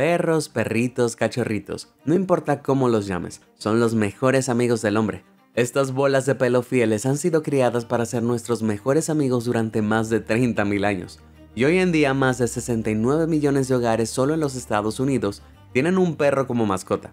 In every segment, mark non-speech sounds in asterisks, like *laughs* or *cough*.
Perros, perritos, cachorritos, no importa cómo los llames, son los mejores amigos del hombre. Estas bolas de pelo fieles han sido criadas para ser nuestros mejores amigos durante más de 30.000 años. Y hoy en día más de 69 millones de hogares solo en los Estados Unidos tienen un perro como mascota.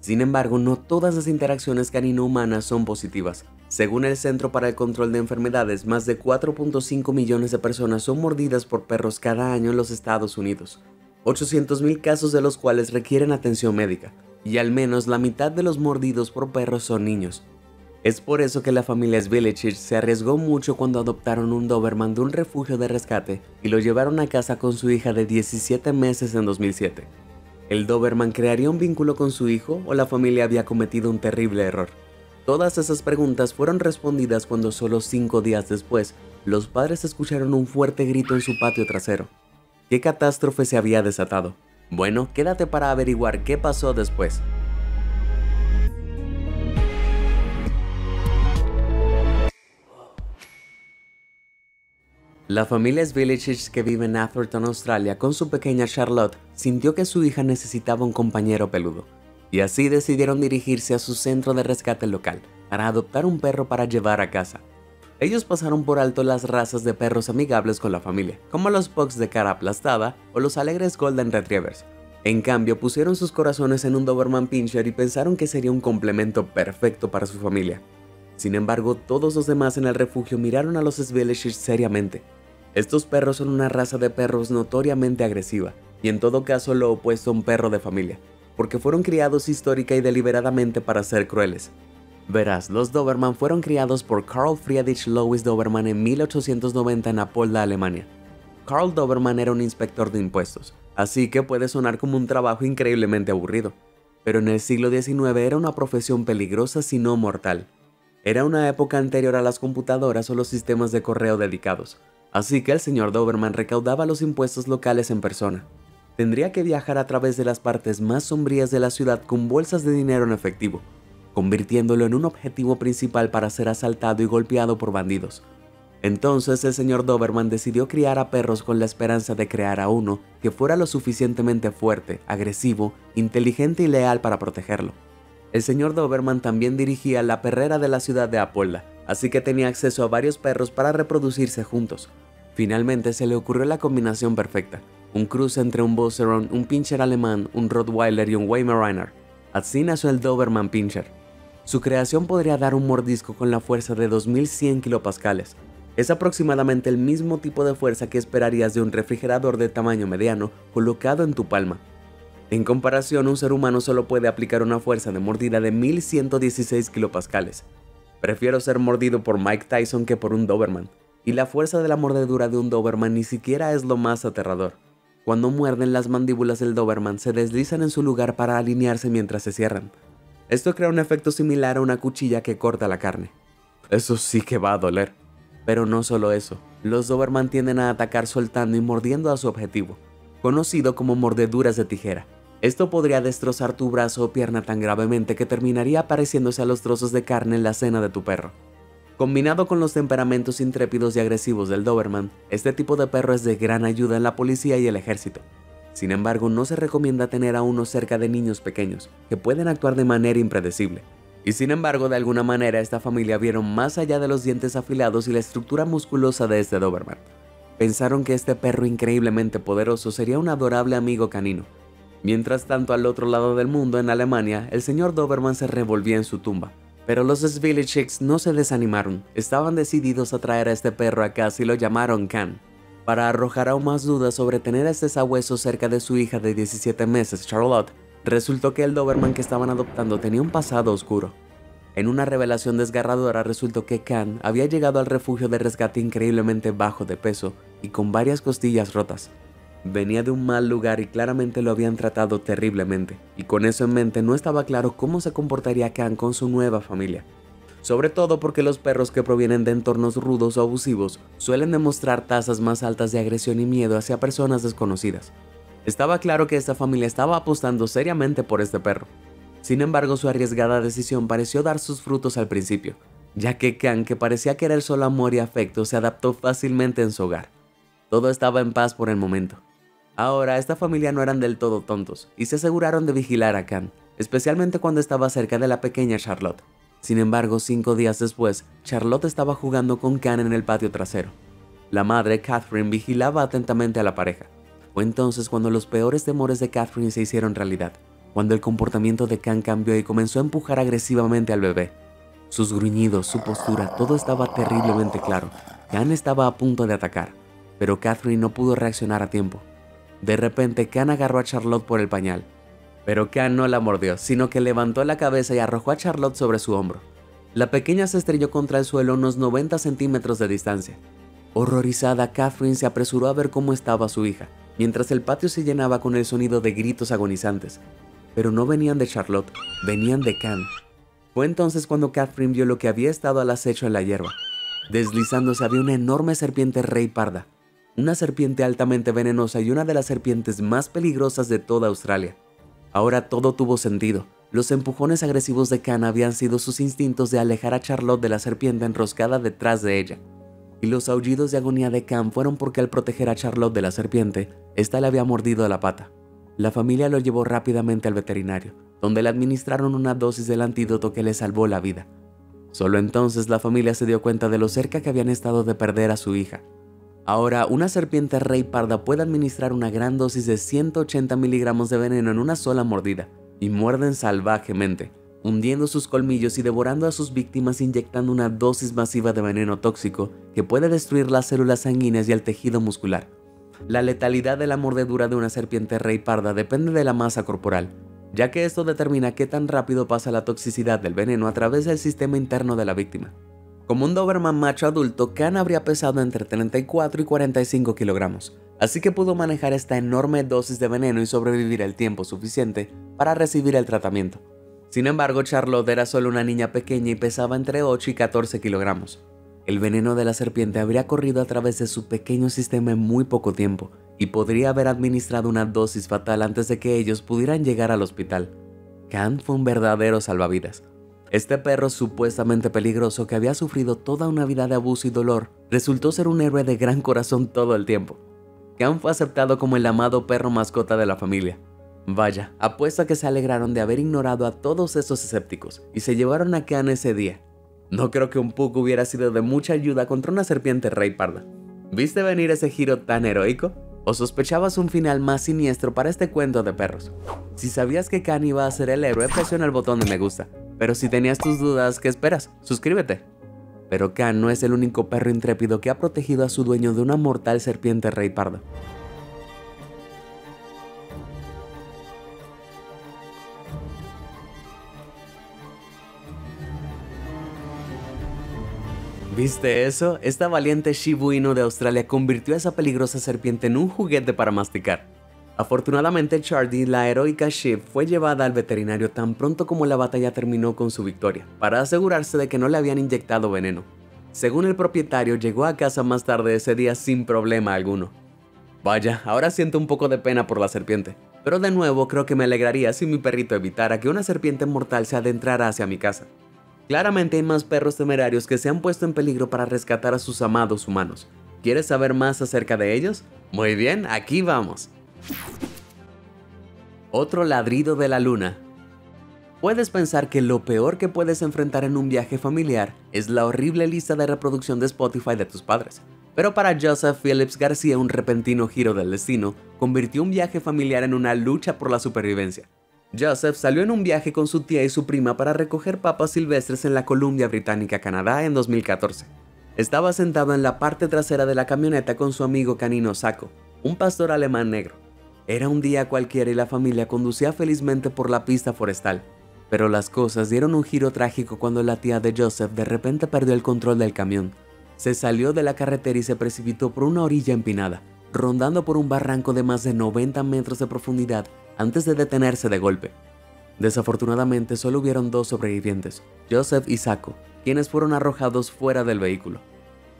Sin embargo, no todas las interacciones canino-humanas son positivas. Según el Centro para el Control de Enfermedades, más de 4.5 millones de personas son mordidas por perros cada año en los Estados Unidos. 800.000 casos de los cuales requieren atención médica, y al menos la mitad de los mordidos por perros son niños. Es por eso que la familia Svilichich se arriesgó mucho cuando adoptaron un Doberman de un refugio de rescate y lo llevaron a casa con su hija de 17 meses en 2007. ¿El Doberman crearía un vínculo con su hijo o la familia había cometido un terrible error? Todas esas preguntas fueron respondidas cuando solo cinco días después, los padres escucharon un fuerte grito en su patio trasero. ¿Qué catástrofe se había desatado? Bueno, quédate para averiguar qué pasó después. La familia Svilichich que vive en Atherton, Australia, con su pequeña Charlotte, sintió que su hija necesitaba un compañero peludo, y así decidieron dirigirse a su centro de rescate local para adoptar un perro para llevar a casa. Ellos pasaron por alto las razas de perros amigables con la familia, como los pugs de cara aplastada o los alegres Golden Retrievers. En cambio, pusieron sus corazones en un Doberman Pinscher y pensaron que sería un complemento perfecto para su familia. Sin embargo, todos los demás en el refugio miraron a los Sveleshir seriamente. Estos perros son una raza de perros notoriamente agresiva, y en todo caso lo opuesto a un perro de familia, porque fueron criados histórica y deliberadamente para ser crueles. Verás, los Doberman fueron criados por Carl Friedrich Louis Doberman en 1890 en Apolda, Alemania. Carl Doberman era un inspector de impuestos, así que puede sonar como un trabajo increíblemente aburrido. Pero en el siglo XIX era una profesión peligrosa si no mortal. Era una época anterior a las computadoras o los sistemas de correo dedicados, así que el señor Doberman recaudaba los impuestos locales en persona. Tendría que viajar a través de las partes más sombrías de la ciudad con bolsas de dinero en efectivo, convirtiéndolo en un objetivo principal para ser asaltado y golpeado por bandidos. Entonces el señor Doberman decidió criar a perros con la esperanza de crear a uno que fuera lo suficientemente fuerte, agresivo, inteligente y leal para protegerlo. El señor Doberman también dirigía la perrera de la ciudad de Apolda, así que tenía acceso a varios perros para reproducirse juntos. Finalmente se le ocurrió la combinación perfecta, un cruce entre un Bosseron, un Pinscher alemán, un Rottweiler y un Weimaraner. Así nació el Doberman Pinscher. Su creación podría dar un mordisco con la fuerza de 2100 kilopascales. Es aproximadamente el mismo tipo de fuerza que esperarías de un refrigerador de tamaño mediano colocado en tu palma. En comparación, un ser humano solo puede aplicar una fuerza de mordida de 1116 kilopascales. Prefiero ser mordido por Mike Tyson que por un Doberman, y la fuerza de la mordedura de un Doberman ni siquiera es lo más aterrador. Cuando muerden las mandíbulas del Doberman se deslizan en su lugar para alinearse mientras se cierran, esto crea un efecto similar a una cuchilla que corta la carne. Eso sí que va a doler. Pero no solo eso, los Doberman tienden a atacar soltando y mordiendo a su objetivo, conocido como mordeduras de tijera. Esto podría destrozar tu brazo o pierna tan gravemente que terminaría apareciéndose a los trozos de carne en la cena de tu perro. Combinado con los temperamentos intrépidos y agresivos del Doberman, este tipo de perro es de gran ayuda en la policía y el ejército, sin embargo, no se recomienda tener a uno cerca de niños pequeños, que pueden actuar de manera impredecible. Y sin embargo, de alguna manera esta familia vieron más allá de los dientes afilados y la estructura musculosa de este Doberman. Pensaron que este perro increíblemente poderoso sería un adorable amigo canino. Mientras tanto, al otro lado del mundo, en Alemania, el señor Doberman se revolvía en su tumba. Pero los Svilichicks no se desanimaron, estaban decididos a traer a este perro a casa y lo llamaron Can. Para arrojar aún más dudas sobre tener este sabueso cerca de su hija de 17 meses, Charlotte, resultó que el Doberman que estaban adoptando tenía un pasado oscuro. En una revelación desgarradora resultó que Khan había llegado al refugio de rescate increíblemente bajo de peso y con varias costillas rotas. Venía de un mal lugar y claramente lo habían tratado terriblemente, y con eso en mente no estaba claro cómo se comportaría Khan con su nueva familia sobre todo porque los perros que provienen de entornos rudos o abusivos suelen demostrar tasas más altas de agresión y miedo hacia personas desconocidas. Estaba claro que esta familia estaba apostando seriamente por este perro. Sin embargo, su arriesgada decisión pareció dar sus frutos al principio, ya que Khan, que parecía querer solo amor y afecto, se adaptó fácilmente en su hogar. Todo estaba en paz por el momento. Ahora, esta familia no eran del todo tontos y se aseguraron de vigilar a Khan, especialmente cuando estaba cerca de la pequeña Charlotte. Sin embargo, cinco días después, Charlotte estaba jugando con Khan en el patio trasero. La madre, Catherine, vigilaba atentamente a la pareja. Fue entonces cuando los peores temores de Catherine se hicieron realidad, cuando el comportamiento de Khan cambió y comenzó a empujar agresivamente al bebé. Sus gruñidos, su postura, todo estaba terriblemente claro. Khan estaba a punto de atacar, pero Catherine no pudo reaccionar a tiempo. De repente, Khan agarró a Charlotte por el pañal, pero Khan no la mordió, sino que levantó la cabeza y arrojó a Charlotte sobre su hombro. La pequeña se estrelló contra el suelo a unos 90 centímetros de distancia. Horrorizada, Catherine se apresuró a ver cómo estaba su hija, mientras el patio se llenaba con el sonido de gritos agonizantes. Pero no venían de Charlotte, venían de Khan. Fue entonces cuando Catherine vio lo que había estado al acecho en la hierba. Deslizándose había una enorme serpiente rey parda, una serpiente altamente venenosa y una de las serpientes más peligrosas de toda Australia. Ahora todo tuvo sentido. Los empujones agresivos de Khan habían sido sus instintos de alejar a Charlotte de la serpiente enroscada detrás de ella. Y los aullidos de agonía de Khan fueron porque al proteger a Charlotte de la serpiente, ésta le había mordido la pata. La familia lo llevó rápidamente al veterinario, donde le administraron una dosis del antídoto que le salvó la vida. Solo entonces la familia se dio cuenta de lo cerca que habían estado de perder a su hija. Ahora, una serpiente rey parda puede administrar una gran dosis de 180 miligramos de veneno en una sola mordida, y muerden salvajemente, hundiendo sus colmillos y devorando a sus víctimas inyectando una dosis masiva de veneno tóxico que puede destruir las células sanguíneas y el tejido muscular. La letalidad de la mordedura de una serpiente rey parda depende de la masa corporal, ya que esto determina qué tan rápido pasa la toxicidad del veneno a través del sistema interno de la víctima. Como un Doberman macho adulto, Khan habría pesado entre 34 y 45 kilogramos, así que pudo manejar esta enorme dosis de veneno y sobrevivir el tiempo suficiente para recibir el tratamiento. Sin embargo, Charlotte era solo una niña pequeña y pesaba entre 8 y 14 kilogramos. El veneno de la serpiente habría corrido a través de su pequeño sistema en muy poco tiempo y podría haber administrado una dosis fatal antes de que ellos pudieran llegar al hospital. Khan fue un verdadero salvavidas. Este perro supuestamente peligroso que había sufrido toda una vida de abuso y dolor resultó ser un héroe de gran corazón todo el tiempo. Khan fue aceptado como el amado perro mascota de la familia. Vaya, apuesto a que se alegraron de haber ignorado a todos esos escépticos y se llevaron a Khan ese día. No creo que un Pug hubiera sido de mucha ayuda contra una serpiente rey parda. ¿Viste venir ese giro tan heroico? ¿O sospechabas un final más siniestro para este cuento de perros? Si sabías que Khan iba a ser el héroe, presiona el botón de me gusta. Pero si tenías tus dudas, ¿qué esperas? Suscríbete. Pero Khan no es el único perro intrépido que ha protegido a su dueño de una mortal serpiente rey parda. ¿Viste eso? Esta valiente Shibu Inu de Australia convirtió a esa peligrosa serpiente en un juguete para masticar. Afortunadamente, Chardy, la heroica Shiv, fue llevada al veterinario tan pronto como la batalla terminó con su victoria, para asegurarse de que no le habían inyectado veneno. Según el propietario, llegó a casa más tarde ese día sin problema alguno. Vaya, ahora siento un poco de pena por la serpiente, pero de nuevo creo que me alegraría si mi perrito evitara que una serpiente mortal se adentrara hacia mi casa. Claramente hay más perros temerarios que se han puesto en peligro para rescatar a sus amados humanos. ¿Quieres saber más acerca de ellos? Muy bien, aquí vamos. Otro ladrido de la luna. Puedes pensar que lo peor que puedes enfrentar en un viaje familiar es la horrible lista de reproducción de Spotify de tus padres. Pero para Joseph Phillips García un repentino giro del destino convirtió un viaje familiar en una lucha por la supervivencia. Joseph salió en un viaje con su tía y su prima para recoger papas silvestres en la Columbia Británica, Canadá, en 2014. Estaba sentado en la parte trasera de la camioneta con su amigo canino Saco, un pastor alemán negro. Era un día cualquiera y la familia conducía felizmente por la pista forestal. Pero las cosas dieron un giro trágico cuando la tía de Joseph de repente perdió el control del camión. Se salió de la carretera y se precipitó por una orilla empinada, rondando por un barranco de más de 90 metros de profundidad antes de detenerse de golpe. Desafortunadamente solo hubieron dos sobrevivientes, Joseph y Sako, quienes fueron arrojados fuera del vehículo.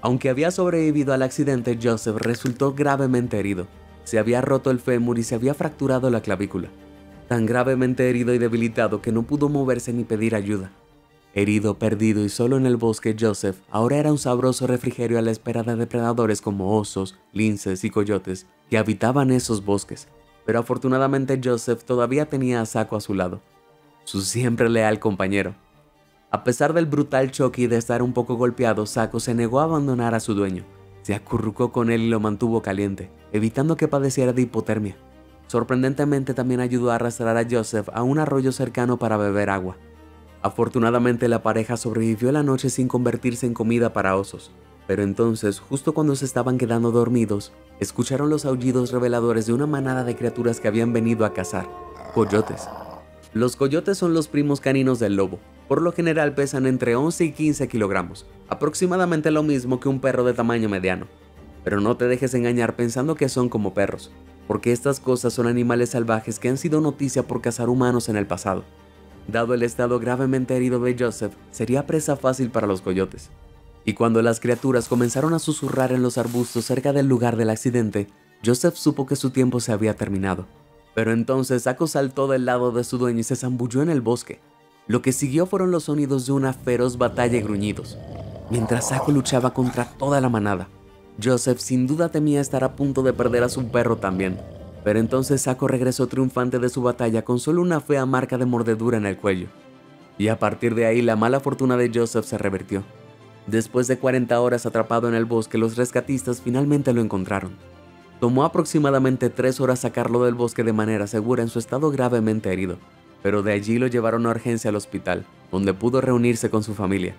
Aunque había sobrevivido al accidente, Joseph resultó gravemente herido, se había roto el fémur y se había fracturado la clavícula, tan gravemente herido y debilitado que no pudo moverse ni pedir ayuda. Herido, perdido y solo en el bosque, Joseph ahora era un sabroso refrigerio a la espera de depredadores como osos, linces y coyotes que habitaban esos bosques, pero afortunadamente Joseph todavía tenía a Sako a su lado, su siempre leal compañero. A pesar del brutal choque y de estar un poco golpeado, Sako se negó a abandonar a su dueño, se acurrucó con él y lo mantuvo caliente, evitando que padeciera de hipotermia. Sorprendentemente también ayudó a arrastrar a Joseph a un arroyo cercano para beber agua. Afortunadamente la pareja sobrevivió la noche sin convertirse en comida para osos, pero entonces, justo cuando se estaban quedando dormidos, escucharon los aullidos reveladores de una manada de criaturas que habían venido a cazar, coyotes. Los coyotes son los primos caninos del lobo, por lo general pesan entre 11 y 15 kilogramos, aproximadamente lo mismo que un perro de tamaño mediano. Pero no te dejes engañar pensando que son como perros, porque estas cosas son animales salvajes que han sido noticia por cazar humanos en el pasado. Dado el estado gravemente herido de Joseph, sería presa fácil para los coyotes. Y cuando las criaturas comenzaron a susurrar en los arbustos cerca del lugar del accidente, Joseph supo que su tiempo se había terminado. Pero entonces Sako saltó del lado de su dueño y se zambulló en el bosque. Lo que siguió fueron los sonidos de una feroz batalla y gruñidos, mientras Sako luchaba contra toda la manada. Joseph sin duda temía estar a punto de perder a su perro también, pero entonces Sako regresó triunfante de su batalla con solo una fea marca de mordedura en el cuello. Y a partir de ahí la mala fortuna de Joseph se revertió. Después de 40 horas atrapado en el bosque, los rescatistas finalmente lo encontraron. Tomó aproximadamente 3 horas sacarlo del bosque de manera segura en su estado gravemente herido, pero de allí lo llevaron a urgencia al hospital, donde pudo reunirse con su familia.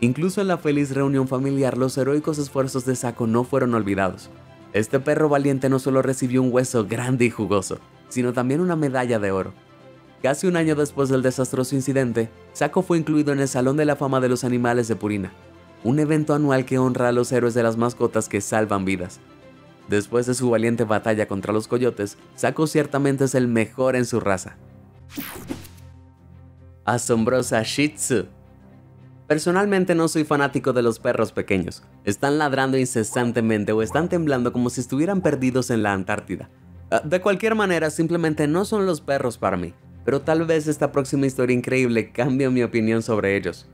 Incluso en la feliz reunión familiar, los heroicos esfuerzos de Sako no fueron olvidados. Este perro valiente no solo recibió un hueso grande y jugoso, sino también una medalla de oro. Casi un año después del desastroso incidente, Sako fue incluido en el Salón de la Fama de los Animales de Purina, un evento anual que honra a los héroes de las mascotas que salvan vidas. Después de su valiente batalla contra los coyotes, Sako ciertamente es el mejor en su raza. Asombrosa Shih Tzu Personalmente no soy fanático de los perros pequeños. Están ladrando incesantemente o están temblando como si estuvieran perdidos en la Antártida. Ah, de cualquier manera, simplemente no son los perros para mí, pero tal vez esta próxima historia increíble cambie mi opinión sobre ellos.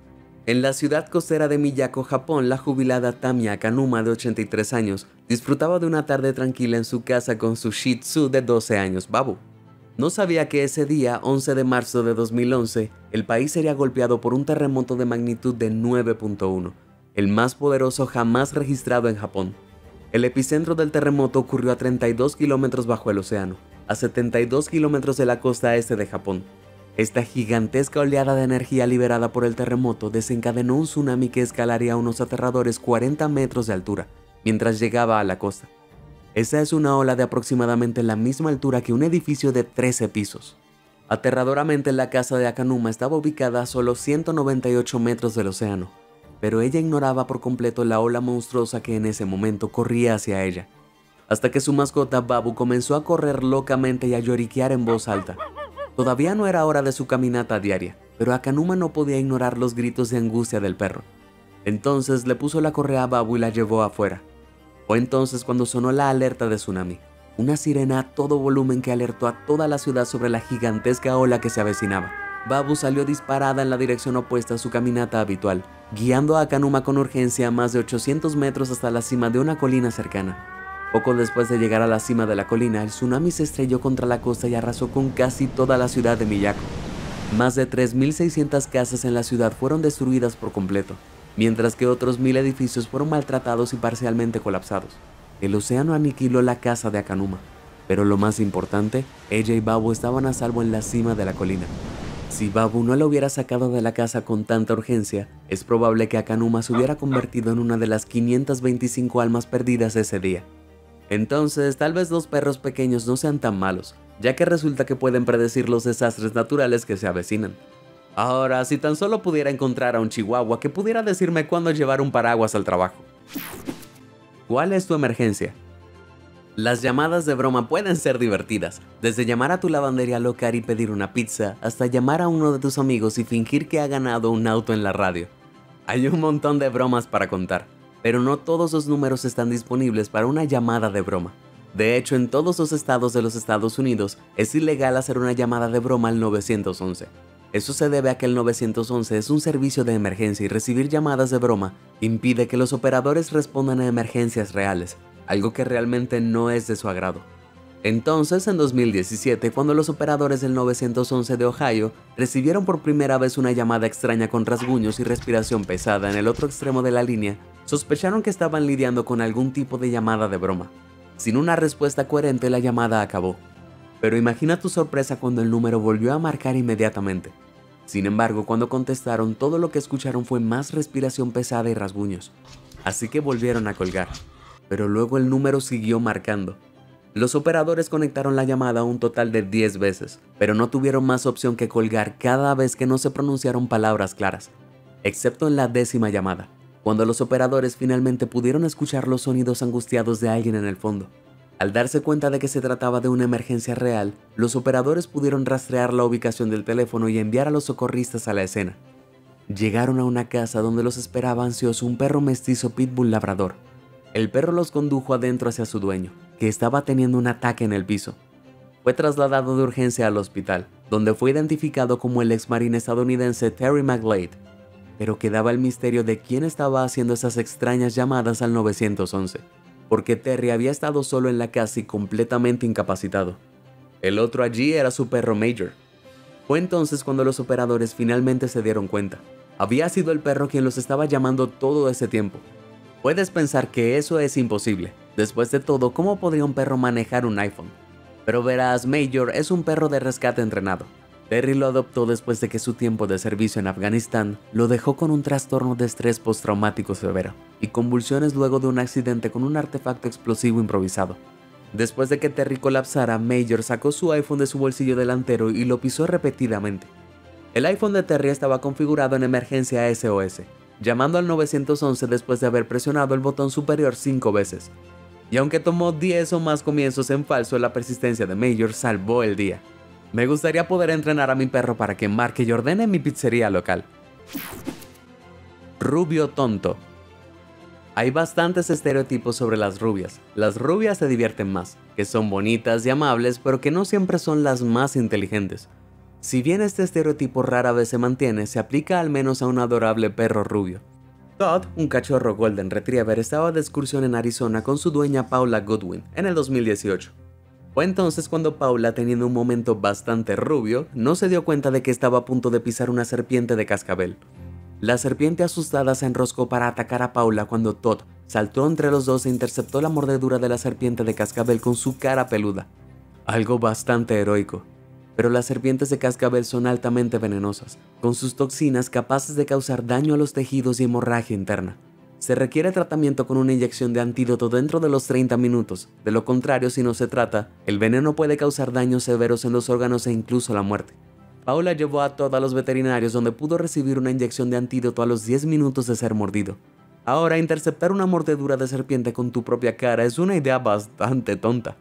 En la ciudad costera de Miyako, Japón, la jubilada Tamia Kanuma de 83 años disfrutaba de una tarde tranquila en su casa con su Shih Tzu de 12 años, Babu. No sabía que ese día, 11 de marzo de 2011, el país sería golpeado por un terremoto de magnitud de 9.1, el más poderoso jamás registrado en Japón. El epicentro del terremoto ocurrió a 32 kilómetros bajo el océano, a 72 kilómetros de la costa este de Japón. Esta gigantesca oleada de energía liberada por el terremoto desencadenó un tsunami que escalaría a unos aterradores 40 metros de altura, mientras llegaba a la costa. Esa es una ola de aproximadamente la misma altura que un edificio de 13 pisos. Aterradoramente la casa de Akanuma estaba ubicada a solo 198 metros del océano, pero ella ignoraba por completo la ola monstruosa que en ese momento corría hacia ella, hasta que su mascota Babu comenzó a correr locamente y a lloriquear en voz alta. Todavía no era hora de su caminata diaria, pero Akanuma no podía ignorar los gritos de angustia del perro. Entonces le puso la correa a Babu y la llevó afuera. Fue entonces cuando sonó la alerta de tsunami, una sirena a todo volumen que alertó a toda la ciudad sobre la gigantesca ola que se avecinaba. Babu salió disparada en la dirección opuesta a su caminata habitual, guiando a Kanuma con urgencia a más de 800 metros hasta la cima de una colina cercana. Poco después de llegar a la cima de la colina, el tsunami se estrelló contra la costa y arrasó con casi toda la ciudad de Miyako. Más de 3.600 casas en la ciudad fueron destruidas por completo, mientras que otros mil edificios fueron maltratados y parcialmente colapsados. El océano aniquiló la casa de Akanuma, pero lo más importante, ella y Babu estaban a salvo en la cima de la colina. Si Babu no la hubiera sacado de la casa con tanta urgencia, es probable que Akanuma se hubiera convertido en una de las 525 almas perdidas ese día. Entonces, tal vez los perros pequeños no sean tan malos, ya que resulta que pueden predecir los desastres naturales que se avecinan. Ahora, si tan solo pudiera encontrar a un chihuahua que pudiera decirme cuándo llevar un paraguas al trabajo. ¿Cuál es tu emergencia? Las llamadas de broma pueden ser divertidas, desde llamar a tu lavandería local y pedir una pizza, hasta llamar a uno de tus amigos y fingir que ha ganado un auto en la radio. Hay un montón de bromas para contar, pero no todos los números están disponibles para una llamada de broma. De hecho, en todos los estados de los Estados Unidos es ilegal hacer una llamada de broma al 911. Eso se debe a que el 911 es un servicio de emergencia y recibir llamadas de broma impide que los operadores respondan a emergencias reales. algo que realmente no es de su agrado. Entonces, en 2017, cuando los operadores del 911 de Ohio recibieron por primera vez una llamada extraña con rasguños y respiración pesada en el otro extremo de la línea, sospecharon que estaban lidiando con algún tipo de llamada de broma. Sin una respuesta coherente, la llamada acabó. Pero imagina tu sorpresa cuando el número volvió a marcar inmediatamente. Sin embargo, cuando contestaron, todo lo que escucharon fue más respiración pesada y rasguños. Así que volvieron a colgar. Pero luego el número siguió marcando los operadores conectaron la llamada un total de 10 veces, pero no tuvieron más opción que colgar cada vez que no se pronunciaron palabras claras, excepto en la décima llamada, cuando los operadores finalmente pudieron escuchar los sonidos angustiados de alguien en el fondo. Al darse cuenta de que se trataba de una emergencia real, los operadores pudieron rastrear la ubicación del teléfono y enviar a los socorristas a la escena. Llegaron a una casa donde los esperaba ansioso un perro mestizo pitbull labrador. El perro los condujo adentro hacia su dueño, que estaba teniendo un ataque en el piso. Fue trasladado de urgencia al hospital, donde fue identificado como el ex marine estadounidense Terry McGlade, pero quedaba el misterio de quién estaba haciendo esas extrañas llamadas al 911, porque Terry había estado solo en la casa y completamente incapacitado. El otro allí era su perro Major. Fue entonces cuando los operadores finalmente se dieron cuenta. Había sido el perro quien los estaba llamando todo ese tiempo. Puedes pensar que eso es imposible, Después de todo, ¿cómo podría un perro manejar un iPhone? Pero verás, Major es un perro de rescate entrenado. Terry lo adoptó después de que su tiempo de servicio en Afganistán lo dejó con un trastorno de estrés postraumático severo y convulsiones luego de un accidente con un artefacto explosivo improvisado. Después de que Terry colapsara, Major sacó su iPhone de su bolsillo delantero y lo pisó repetidamente. El iPhone de Terry estaba configurado en emergencia SOS, llamando al 911 después de haber presionado el botón superior cinco veces, y aunque tomó 10 o más comienzos en falso, la persistencia de Major salvó el día. Me gustaría poder entrenar a mi perro para que marque y ordene mi pizzería local. Rubio tonto. Hay bastantes estereotipos sobre las rubias. Las rubias se divierten más, que son bonitas y amables, pero que no siempre son las más inteligentes. Si bien este estereotipo rara vez se mantiene, se aplica al menos a un adorable perro rubio. Todd, un cachorro Golden Retriever, estaba de excursión en Arizona con su dueña Paula Goodwin en el 2018. Fue entonces cuando Paula, teniendo un momento bastante rubio, no se dio cuenta de que estaba a punto de pisar una serpiente de cascabel. La serpiente asustada se enroscó para atacar a Paula cuando Todd saltó entre los dos e interceptó la mordedura de la serpiente de cascabel con su cara peluda. Algo bastante heroico pero las serpientes de cascabel son altamente venenosas, con sus toxinas capaces de causar daño a los tejidos y hemorragia interna. Se requiere tratamiento con una inyección de antídoto dentro de los 30 minutos, de lo contrario si no se trata, el veneno puede causar daños severos en los órganos e incluso la muerte. Paula llevó a todos los veterinarios donde pudo recibir una inyección de antídoto a los 10 minutos de ser mordido. Ahora, interceptar una mordedura de serpiente con tu propia cara es una idea bastante tonta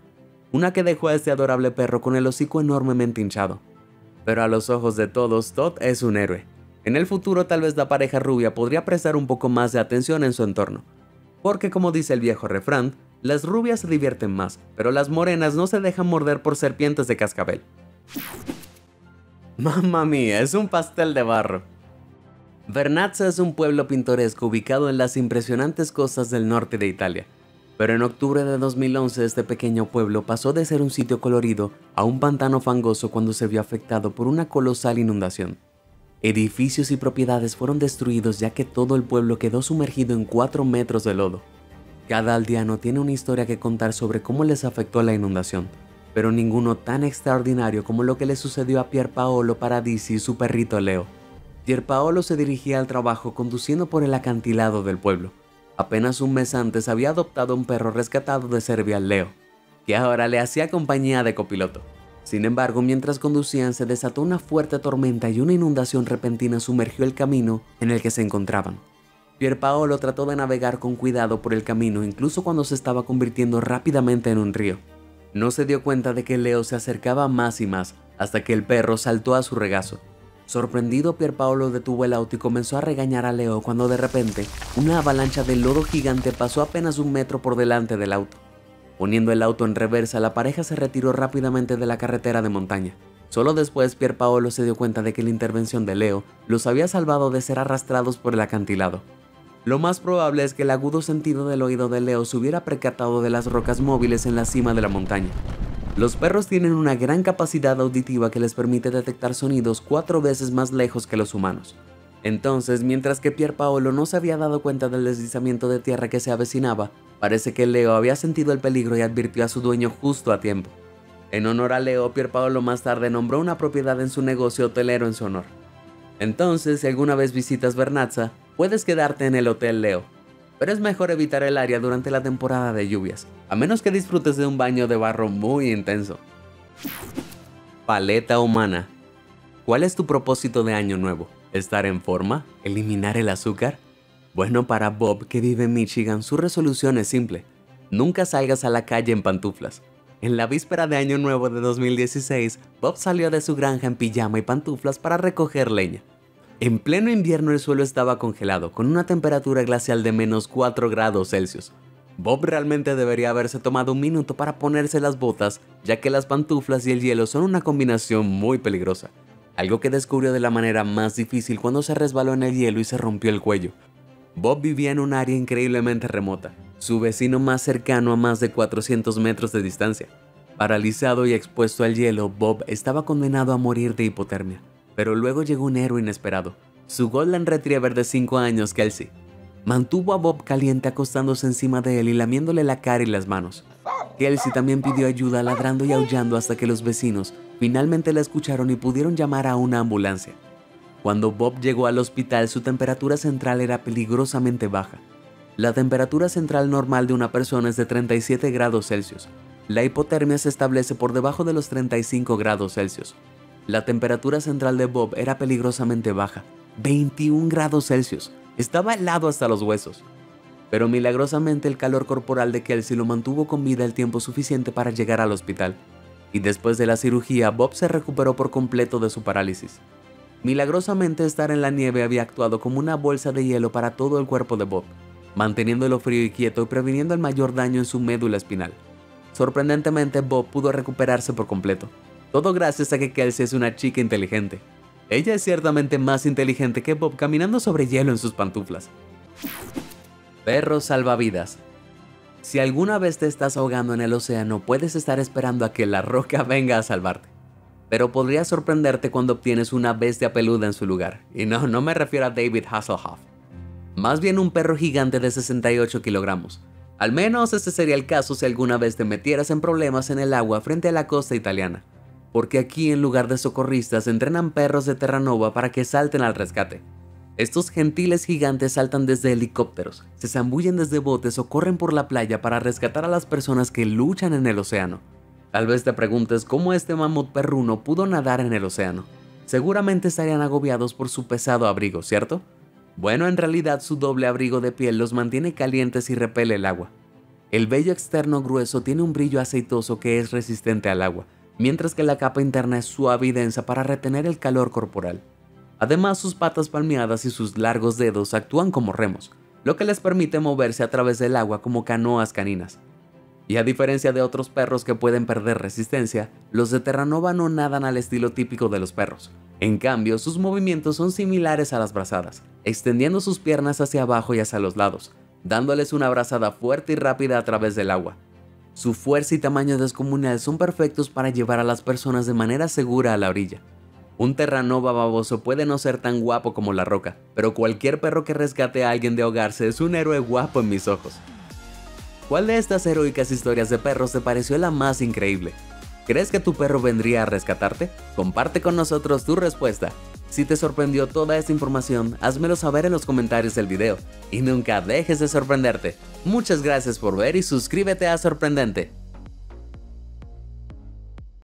una que dejó a este adorable perro con el hocico enormemente hinchado. Pero a los ojos de todos, Todd es un héroe. En el futuro tal vez la pareja rubia podría prestar un poco más de atención en su entorno. Porque como dice el viejo refrán, las rubias se divierten más, pero las morenas no se dejan morder por serpientes de cascabel. Mamma mía, es un pastel de barro. Vernazza es un pueblo pintoresco ubicado en las impresionantes costas del norte de Italia, pero en octubre de 2011 este pequeño pueblo pasó de ser un sitio colorido a un pantano fangoso cuando se vio afectado por una colosal inundación. Edificios y propiedades fueron destruidos ya que todo el pueblo quedó sumergido en 4 metros de lodo. Cada aldeano tiene una historia que contar sobre cómo les afectó la inundación, pero ninguno tan extraordinario como lo que le sucedió a Pierpaolo Paradisi y su perrito Leo. Pierpaolo se dirigía al trabajo conduciendo por el acantilado del pueblo, Apenas un mes antes había adoptado un perro rescatado de Serbia, Leo, que ahora le hacía compañía de copiloto. Sin embargo, mientras conducían se desató una fuerte tormenta y una inundación repentina sumergió el camino en el que se encontraban. Pierpaolo trató de navegar con cuidado por el camino incluso cuando se estaba convirtiendo rápidamente en un río. No se dio cuenta de que Leo se acercaba más y más hasta que el perro saltó a su regazo Sorprendido, Pierpaolo detuvo el auto y comenzó a regañar a Leo cuando de repente una avalancha de lodo gigante pasó apenas un metro por delante del auto. Poniendo el auto en reversa, la pareja se retiró rápidamente de la carretera de montaña. Solo después Pierpaolo se dio cuenta de que la intervención de Leo los había salvado de ser arrastrados por el acantilado. Lo más probable es que el agudo sentido del oído de Leo se hubiera percatado de las rocas móviles en la cima de la montaña. Los perros tienen una gran capacidad auditiva que les permite detectar sonidos cuatro veces más lejos que los humanos. Entonces, mientras que Pier Paolo no se había dado cuenta del deslizamiento de tierra que se avecinaba, parece que Leo había sentido el peligro y advirtió a su dueño justo a tiempo. En honor a Leo, Pier Paolo más tarde nombró una propiedad en su negocio hotelero en su honor. Entonces, si alguna vez visitas Vernazza, puedes quedarte en el Hotel Leo, pero es mejor evitar el área durante la temporada de lluvias, a menos que disfrutes de un baño de barro muy intenso. Paleta humana. ¿Cuál es tu propósito de año nuevo? ¿Estar en forma? ¿Eliminar el azúcar? Bueno, para Bob, que vive en Michigan, su resolución es simple. Nunca salgas a la calle en pantuflas. En la víspera de Año Nuevo de 2016, Bob salió de su granja en pijama y pantuflas para recoger leña. En pleno invierno el suelo estaba congelado, con una temperatura glacial de menos 4 grados Celsius. Bob realmente debería haberse tomado un minuto para ponerse las botas, ya que las pantuflas y el hielo son una combinación muy peligrosa. Algo que descubrió de la manera más difícil cuando se resbaló en el hielo y se rompió el cuello. Bob vivía en un área increíblemente remota, su vecino más cercano a más de 400 metros de distancia. Paralizado y expuesto al hielo, Bob estaba condenado a morir de hipotermia. Pero luego llegó un héroe inesperado, su Golden Retriever de 5 años, Kelsey. Mantuvo a Bob caliente acostándose encima de él y lamiéndole la cara y las manos. Kelsey también pidió ayuda ladrando y aullando hasta que los vecinos finalmente la escucharon y pudieron llamar a una ambulancia. Cuando Bob llegó al hospital su temperatura central era peligrosamente baja. La temperatura central normal de una persona es de 37 grados Celsius. La hipotermia se establece por debajo de los 35 grados Celsius. La temperatura central de Bob era peligrosamente baja, 21 grados Celsius. Estaba helado hasta los huesos. Pero milagrosamente el calor corporal de Kelsey lo mantuvo con vida el tiempo suficiente para llegar al hospital. Y después de la cirugía, Bob se recuperó por completo de su parálisis. Milagrosamente estar en la nieve había actuado como una bolsa de hielo para todo el cuerpo de Bob, manteniéndolo frío y quieto y previniendo el mayor daño en su médula espinal. Sorprendentemente, Bob pudo recuperarse por completo, todo gracias a que Kelsey es una chica inteligente. Ella es ciertamente más inteligente que Bob caminando sobre hielo en sus pantuflas. Perro salvavidas. Si alguna vez te estás ahogando en el océano, puedes estar esperando a que la roca *laughs* venga a salvarte. Pero podría sorprenderte cuando obtienes una bestia peluda en su lugar. Y no, no me refiero a David Hasselhoff. Más bien un perro gigante de 68 kilogramos. Al menos ese sería el caso si alguna vez te metieras en problemas en el agua frente a la costa italiana porque aquí en lugar de socorristas entrenan perros de Terranova para que salten al rescate. Estos gentiles gigantes saltan desde helicópteros, se zambullen desde botes o corren por la playa para rescatar a las personas que luchan en el océano. Tal vez te preguntes cómo este mamut perruno pudo nadar en el océano. Seguramente estarían agobiados por su pesado abrigo, ¿cierto? Bueno, en realidad su doble abrigo de piel los mantiene calientes y repele el agua. El vello externo grueso tiene un brillo aceitoso que es resistente al agua, mientras que la capa interna es suave y densa para retener el calor corporal. Además, sus patas palmeadas y sus largos dedos actúan como remos, lo que les permite moverse a través del agua como canoas caninas. Y a diferencia de otros perros que pueden perder resistencia, los de Terranova no nadan al estilo típico de los perros. En cambio, sus movimientos son similares a las brazadas, extendiendo sus piernas hacia abajo y hacia los lados, dándoles una brazada fuerte y rápida a través del agua, su fuerza y tamaño descomunal son perfectos para llevar a las personas de manera segura a la orilla. Un terranova baboso puede no ser tan guapo como la roca, pero cualquier perro que rescate a alguien de ahogarse es un héroe guapo en mis ojos. ¿Cuál de estas heroicas historias de perros te pareció la más increíble? ¿Crees que tu perro vendría a rescatarte? Comparte con nosotros tu respuesta. Si te sorprendió toda esta información, házmelo saber en los comentarios del video. Y nunca dejes de sorprenderte. Muchas gracias por ver y suscríbete a Sorprendente.